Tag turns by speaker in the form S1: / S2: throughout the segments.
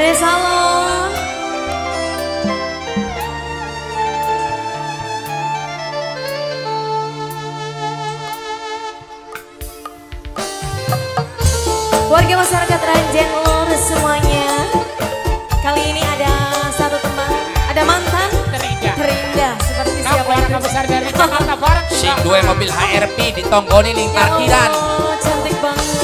S1: Ada salon. Warga masyarakat Ranjen Lor semuanya. Kali ini ada satu teman, ada mantan
S2: Terindah.
S1: terindah seperti
S2: Nah,
S1: siapa
S2: keluarga
S1: itu?
S2: besar dari Jakarta Barat.
S3: Si dua mobil HRP ditonggoni ning
S1: Ya
S3: parkiran.
S1: Allah, cantik banget.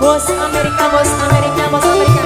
S1: Bos Amerika, bos Amerika, bos Amerika.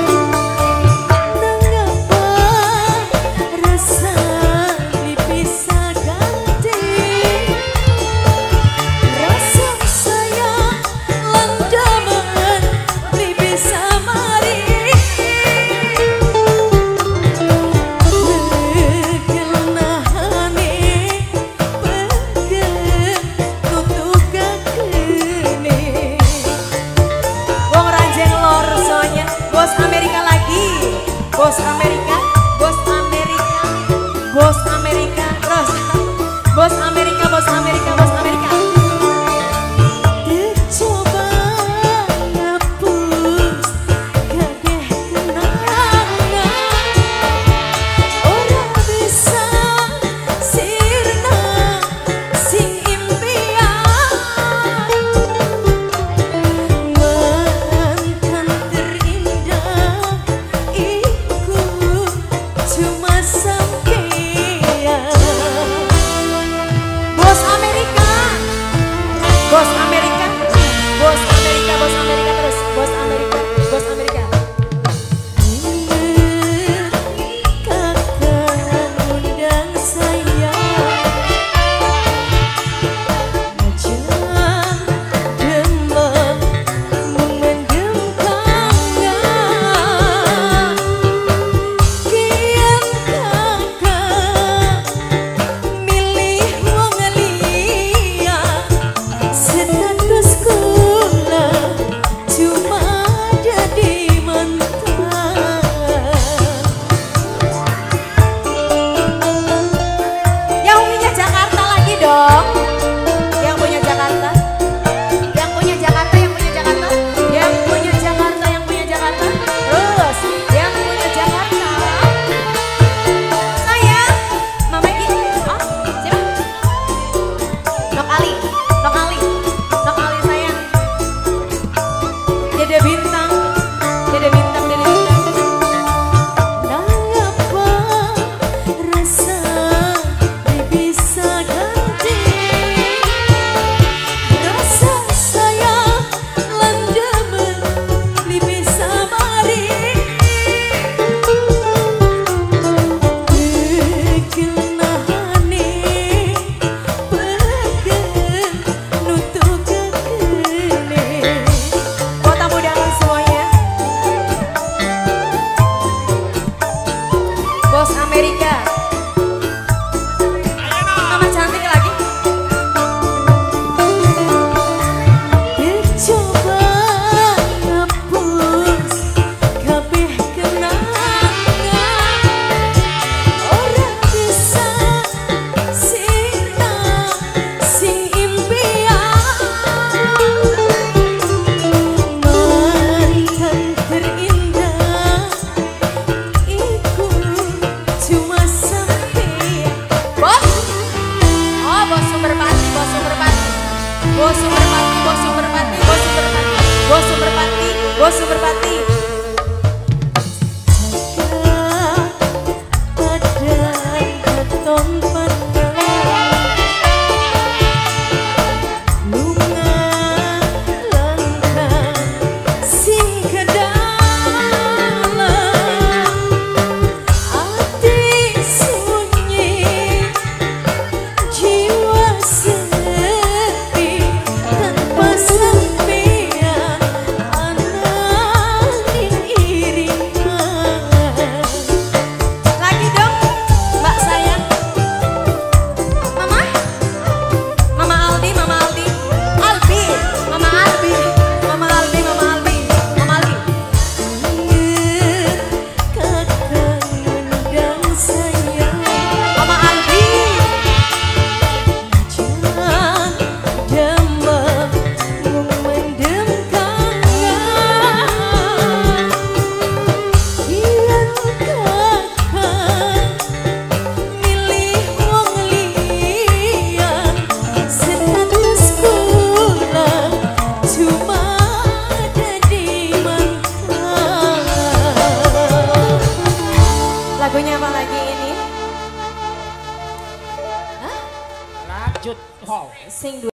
S1: Bosu berpati, bosu berpati, bosu berpati, bosu
S4: berpati, bosu
S2: berpati.